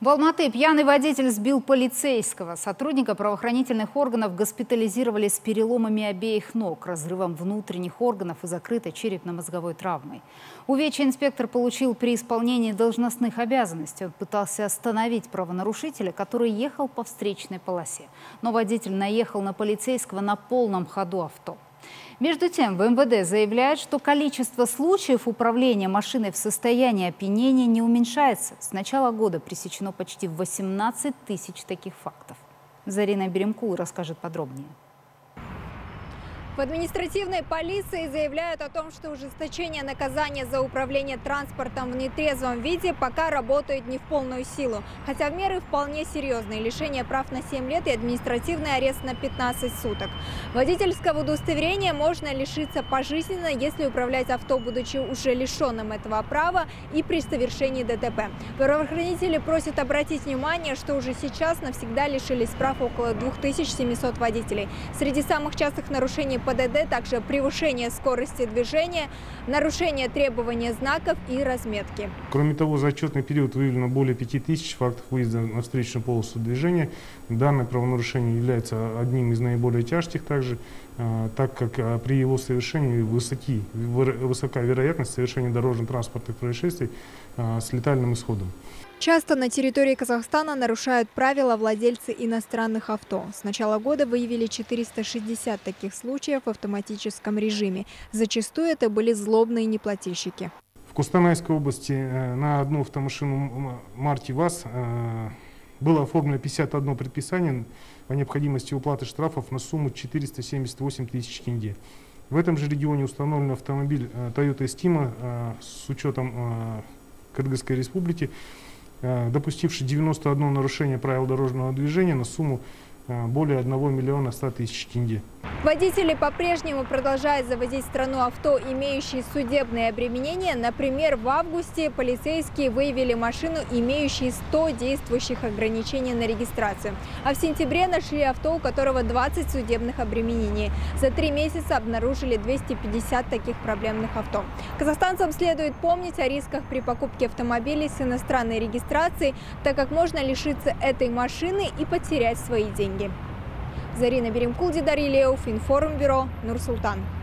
В Алматы пьяный водитель сбил полицейского. Сотрудника правоохранительных органов госпитализировали с переломами обеих ног, разрывом внутренних органов и закрытой черепно-мозговой травмой. Увечья инспектор получил при исполнении должностных обязанностей. Он пытался остановить правонарушителя, который ехал по встречной полосе. Но водитель наехал на полицейского на полном ходу авто. Между тем, в МВД заявляют, что количество случаев управления машиной в состоянии опьянения не уменьшается. С начала года пресечено почти 18 тысяч таких фактов. Зарина Беремкул расскажет подробнее. В административной полиции заявляют о том, что ужесточение наказания за управление транспортом в нетрезвом виде пока работает не в полную силу. Хотя меры вполне серьезные. Лишение прав на 7 лет и административный арест на 15 суток. Водительского удостоверения можно лишиться пожизненно, если управлять авто, будучи уже лишенным этого права и при совершении ДТП. Правоохранители просят обратить внимание, что уже сейчас навсегда лишились прав около 2700 водителей. Среди самых частых нарушений ПДД также превышение скорости движения, нарушение требования знаков и разметки. Кроме того, за отчетный период выявлено более 5000 фактов выезда на встречную полосу движения. Данное правонарушение является одним из наиболее тяжких также, а, так как а, при его совершении высоки, высока вероятность совершения дорожно-транспортных происшествий а, с летальным исходом. Часто на территории Казахстана нарушают правила владельцы иностранных авто. С начала года выявили 460 таких случаев в автоматическом режиме. Зачастую это были злобные неплательщики. В Кустанайской области э, на одну автомашину марки ВАЗ э, было оформлено 51 предписание о необходимости уплаты штрафов на сумму 478 тысяч тенге. В этом же регионе установлен автомобиль э, Toyota Estima с учетом Кыргызской республики, допустивший 91 нарушение правил дорожного движения на сумму более 1 миллиона 100 тысяч тенге. Водители по-прежнему продолжают завозить в страну авто, имеющие судебные обременения. Например, в августе полицейские выявили машину, имеющую 100 действующих ограничений на регистрацию. А в сентябре нашли авто, у которого 20 судебных обременений. За три месяца обнаружили 250 таких проблемных авто. Казахстанцам следует помнить о рисках при покупке автомобилей с иностранной регистрацией, так как можно лишиться этой машины и потерять свои деньги. Зарина Беремкул, Дидар Информбюро, Нур-Султан.